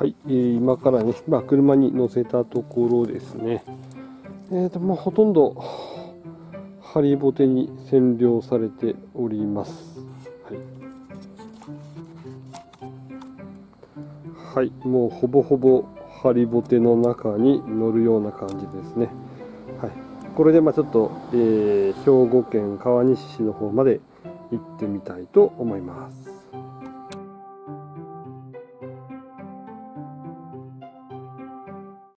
はい、えー、今からね、まあ、車に乗せたところですね。えーと、まあ、ほとんど、ハリボテに占領されております。はい。はい、もうほぼほぼハリボテの中に乗るような感じですね。はい。これで、まあちょっと、えー、兵庫県川西市の方まで行ってみたいと思います。